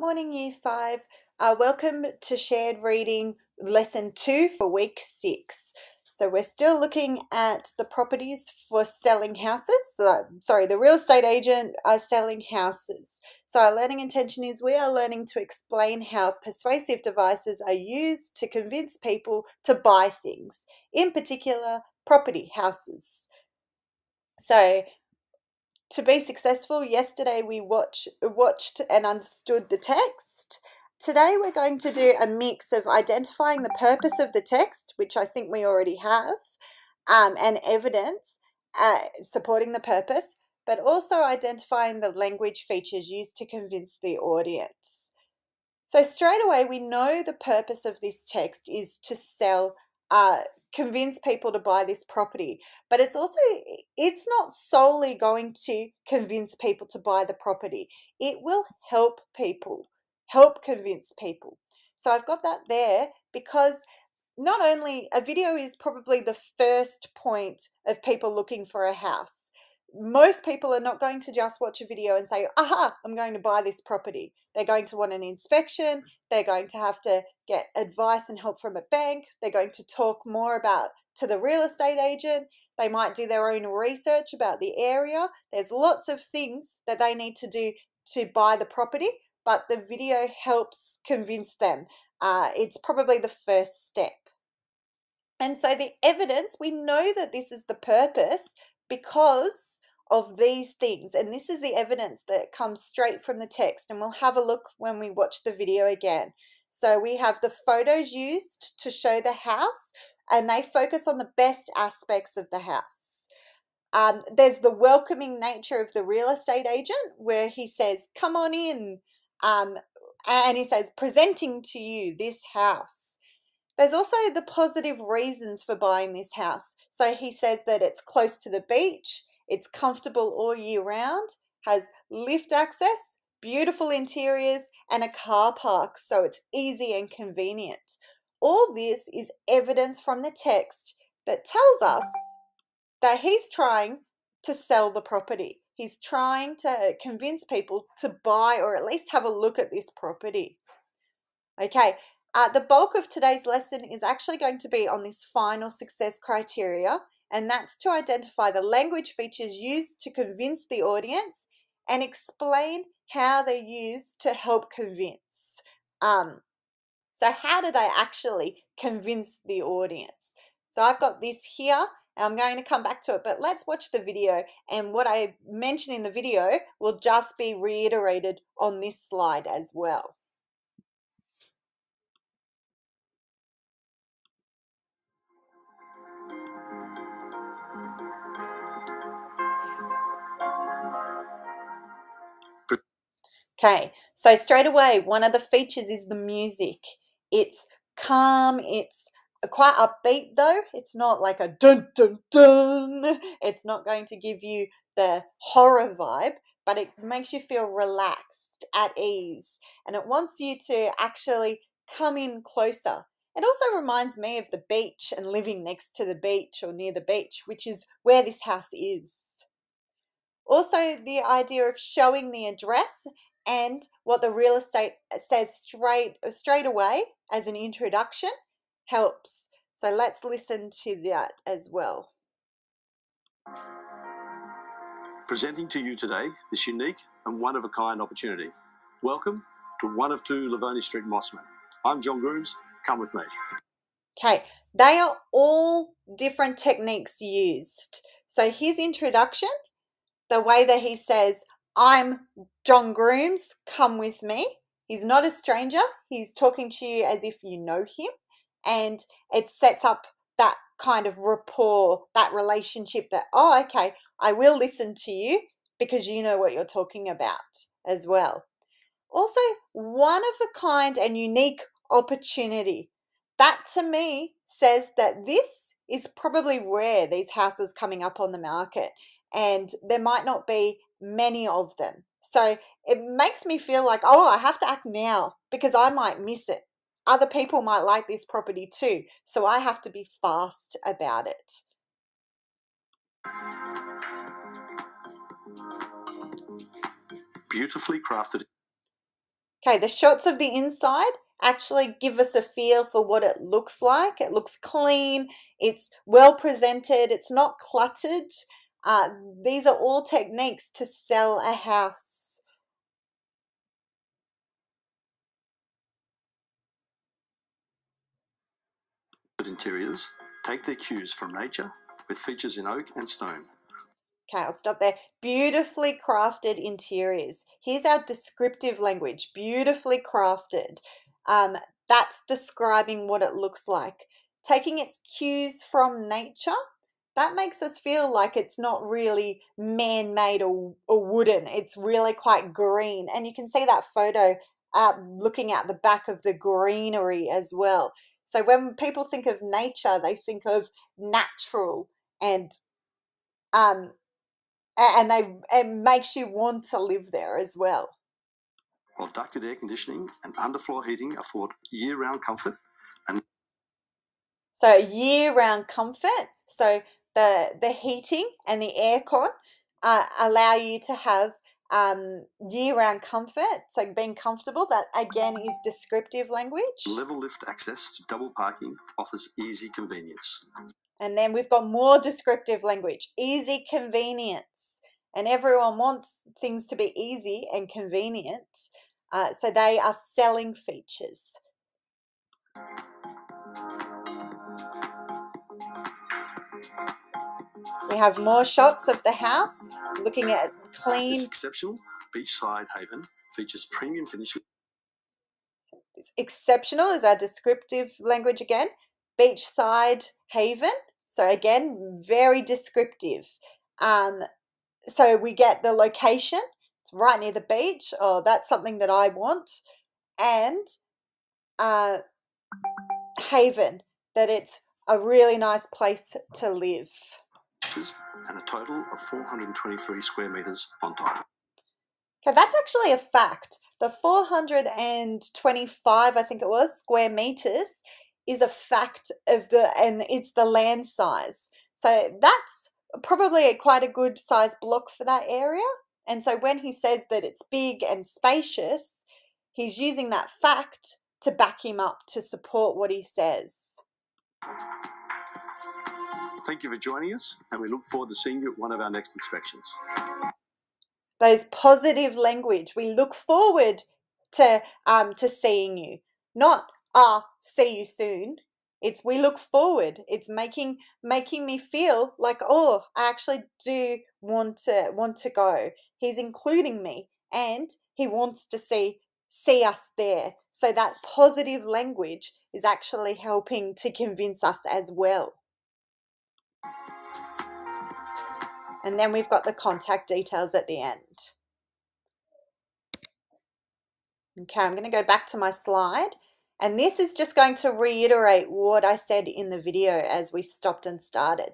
Morning Year 5. Uh, welcome to Shared Reading Lesson 2 for Week 6. So we're still looking at the properties for selling houses. So, sorry, the real estate agent are selling houses. So our learning intention is we are learning to explain how persuasive devices are used to convince people to buy things, in particular property houses. So to be successful, yesterday we watch, watched and understood the text. Today we're going to do a mix of identifying the purpose of the text, which I think we already have, um, and evidence uh, supporting the purpose, but also identifying the language features used to convince the audience. So straight away, we know the purpose of this text is to sell uh, convince people to buy this property but it's also it's not solely going to convince people to buy the property. It will help people help convince people. So i've got that there because not only a video is probably the first point of people looking for a house most people are not going to just watch a video and say, aha, I'm going to buy this property. They're going to want an inspection. They're going to have to get advice and help from a bank. They're going to talk more about to the real estate agent. They might do their own research about the area. There's lots of things that they need to do to buy the property, but the video helps convince them. Uh, it's probably the first step. And so the evidence, we know that this is the purpose because of these things. And this is the evidence that comes straight from the text. And we'll have a look when we watch the video again. So we have the photos used to show the house, and they focus on the best aspects of the house. Um, there's the welcoming nature of the real estate agent, where he says, Come on in. Um, and he says, Presenting to you this house. There's also the positive reasons for buying this house. So he says that it's close to the beach, it's comfortable all year round, has lift access, beautiful interiors, and a car park, so it's easy and convenient. All this is evidence from the text that tells us that he's trying to sell the property. He's trying to convince people to buy or at least have a look at this property. Okay, uh, the bulk of today's lesson is actually going to be on this final success criteria, and that's to identify the language features used to convince the audience and explain how they're used to help convince. Um, so, how do they actually convince the audience? So, I've got this here. I'm going to come back to it, but let's watch the video. And what I mention in the video will just be reiterated on this slide as well. Okay, so straight away, one of the features is the music. It's calm, it's quite upbeat though. It's not like a dun dun dun. It's not going to give you the horror vibe, but it makes you feel relaxed, at ease, and it wants you to actually come in closer. It also reminds me of the beach and living next to the beach or near the beach, which is where this house is. Also, the idea of showing the address and what the real estate uh, says straight uh, straight away as an introduction helps. So let's listen to that as well. Presenting to you today this unique and one of a kind opportunity. Welcome to one of two Lavoni Street Mosman. I'm John Grooms. Come with me. Okay, they are all different techniques used. So his introduction, the way that he says, I'm John Grooms, come with me. He's not a stranger. He's talking to you as if you know him. And it sets up that kind of rapport, that relationship that, oh, okay, I will listen to you because you know what you're talking about as well. Also, one of a kind and unique opportunity. That to me says that this is probably rare, these houses coming up on the market, and there might not be many of them. So it makes me feel like, oh, I have to act now because I might miss it. Other people might like this property too. So I have to be fast about it. Beautifully crafted. Okay, the shots of the inside actually give us a feel for what it looks like. It looks clean, it's well presented, it's not cluttered. Uh, these are all techniques to sell a house. Interiors take their cues from nature with features in oak and stone. Okay, I'll stop there. Beautifully crafted interiors. Here's our descriptive language. Beautifully crafted. Um, that's describing what it looks like. Taking its cues from nature, that makes us feel like it's not really man made or, or wooden. It's really quite green. And you can see that photo uh, looking at the back of the greenery as well. So when people think of nature, they think of natural and um, and they it makes you want to live there as well. While ducted air conditioning and underfloor heating afford year-round comfort and so year-round comfort. So the the heating and the aircon uh, allow you to have um, year-round comfort. So being comfortable. That again is descriptive language. Level lift access to double parking offers easy convenience. And then we've got more descriptive language. Easy convenience and everyone wants things to be easy and convenient. Uh, so they are selling features. We have more shots of the house, looking at clean. This exceptional beachside haven features premium finishing. It's exceptional is our descriptive language again. Beachside haven. So again, very descriptive. Um, so we get the location right near the beach oh that's something that i want and uh, haven that it's a really nice place to live. And a total of 423 square meters on title okay that's actually a fact. The 425 i think it was square meters is a fact of the and it's the land size. So that's probably a, quite a good size block for that area. And so when he says that it's big and spacious, he's using that fact to back him up to support what he says. Thank you for joining us, and we look forward to seeing you at one of our next inspections. Those positive language. We look forward to um, to seeing you, not ah, see you soon it's we look forward it's making making me feel like oh i actually do want to want to go he's including me and he wants to see see us there. So that positive language is actually helping to convince us as well. And then we've got the contact details at the end. Okay i'm going to go back to my slide and this is just going to reiterate what I said in the video as we stopped and started.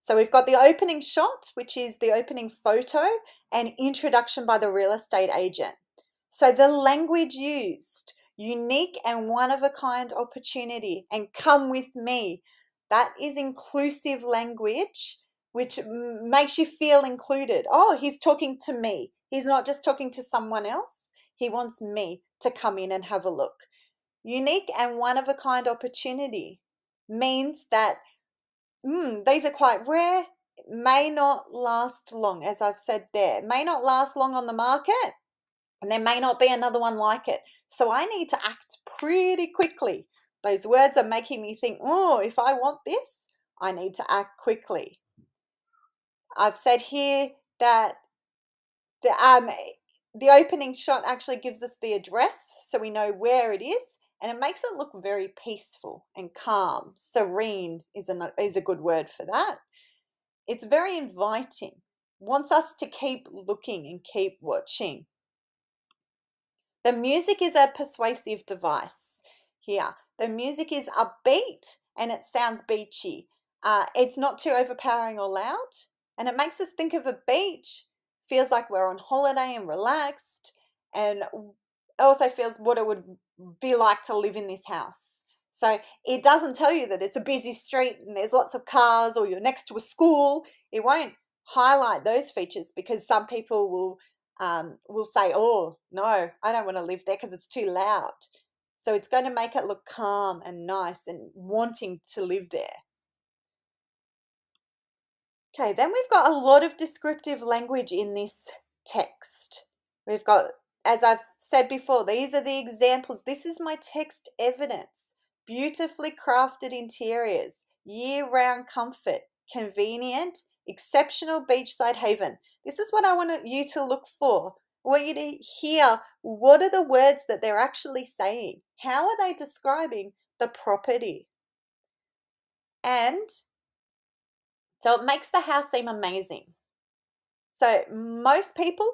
So we've got the opening shot, which is the opening photo and introduction by the real estate agent. So the language used, unique and one of a kind opportunity, and come with me. That is inclusive language, which makes you feel included. Oh, he's talking to me. He's not just talking to someone else. He wants me to come in and have a look. Unique and one of a kind opportunity means that mm, these are quite rare, may not last long, as I've said there, may not last long on the market, and there may not be another one like it. So I need to act pretty quickly. Those words are making me think, oh, if I want this, I need to act quickly. I've said here that the um the opening shot actually gives us the address so we know where it is and it makes it look very peaceful and calm. Serene is a, is a good word for that. It's very inviting, wants us to keep looking and keep watching. The music is a persuasive device here. The music is upbeat and it sounds beachy. Uh, it's not too overpowering or loud, and it makes us think of a beach. Feels like we're on holiday and relaxed, and also feels what it would be like to live in this house. So it doesn't tell you that it's a busy street and there's lots of cars or you're next to a school. It won't highlight those features because some people will um, will say, Oh, no, I don't want to live there because it's too loud. So it's going to make it look calm and nice and wanting to live there. Okay, then we've got a lot of descriptive language in this text. We've got, as I've said before, these are the examples. This is my text evidence. Beautifully crafted interiors, year round comfort, convenient, exceptional beachside haven. This is what I want you to look for. I want you to hear what are the words that they're actually saying. How are they describing the property? And so it makes the house seem amazing. So most people,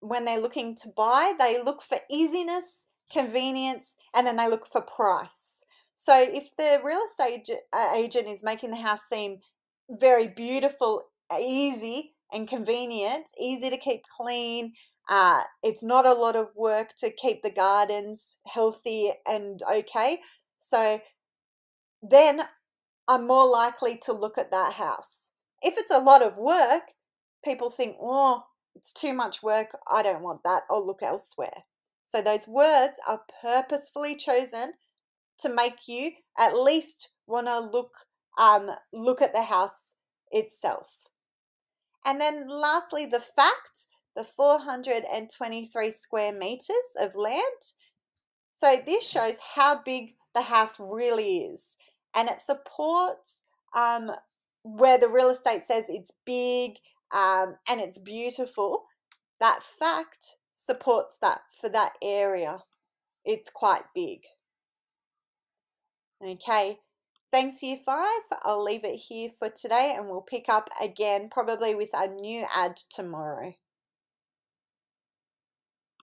when they're looking to buy, they look for easiness, convenience, and then they look for price. So if the real estate uh, agent is making the house seem very beautiful, easy, and convenient, easy to keep clean, uh, it's not a lot of work to keep the gardens healthy and okay. So then I'm more likely to look at that house. If it's a lot of work, people think, oh, it's too much work. I don't want that. I'll look elsewhere. So those words are purposefully chosen to make you at least want to look um, look at the house itself. And then lastly, the fact, the 423 square meters of land. So this shows how big the house really is. And it supports um, where the real estate says it's big um, and it's beautiful, that fact supports that for that area. It's quite big. Okay, thanks year five. I'll leave it here for today and we'll pick up again probably with a new ad tomorrow.